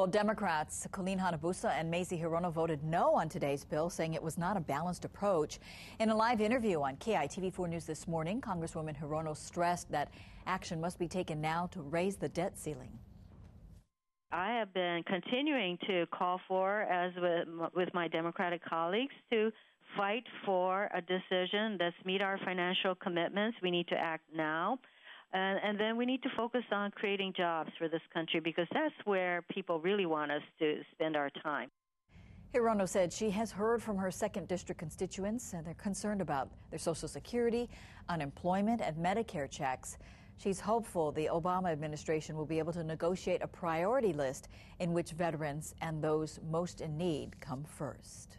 Well, Democrats Colleen Hanabusa and Mazie Hirono voted no on today's bill, saying it was not a balanced approach. In a live interview on KITV4 News this morning, Congresswoman Hirono stressed that action must be taken now to raise the debt ceiling. I have been continuing to call for, as with, with my Democratic colleagues, to fight for a decision that's meet our financial commitments. We need to act now. And, and then we need to focus on creating jobs for this country because that's where people really want us to spend our time. Hirono said she has heard from her second district constituents and they're concerned about their Social Security, unemployment, and Medicare checks. She's hopeful the Obama administration will be able to negotiate a priority list in which veterans and those most in need come first.